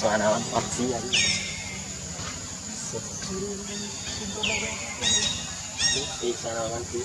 Semanawan opsi ya. Sana nanti.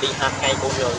đi hai ngày cũng rồi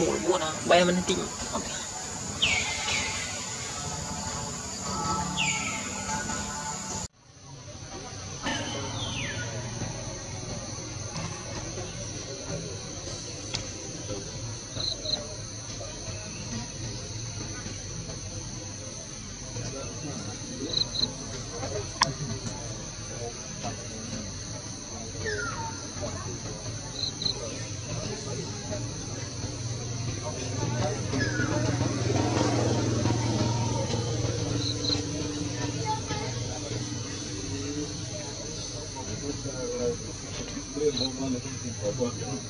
mulut gua nah bayar mending oke 좋아하면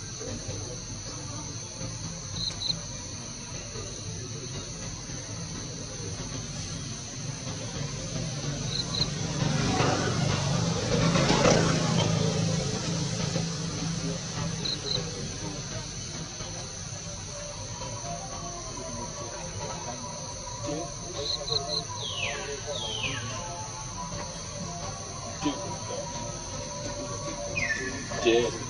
이제 예.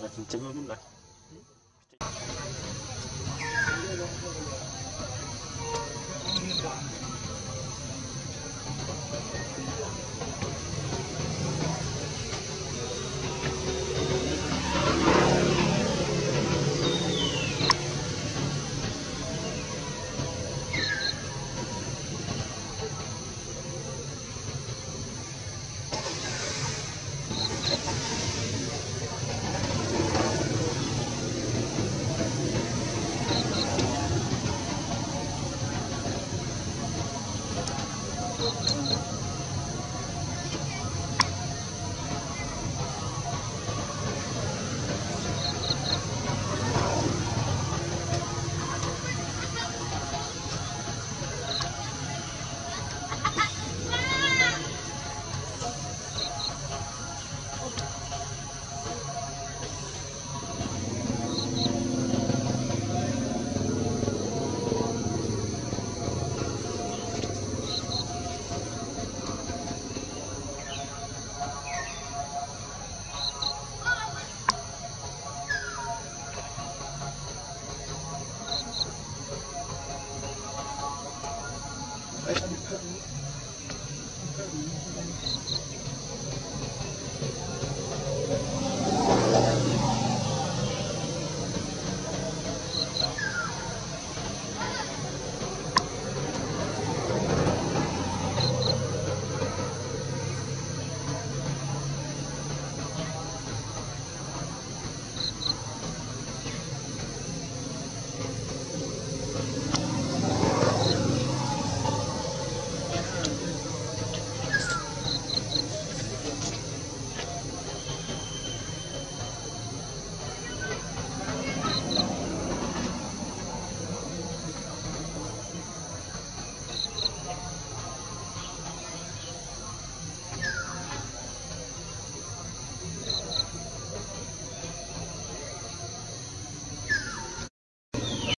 là chính chính luôn đấy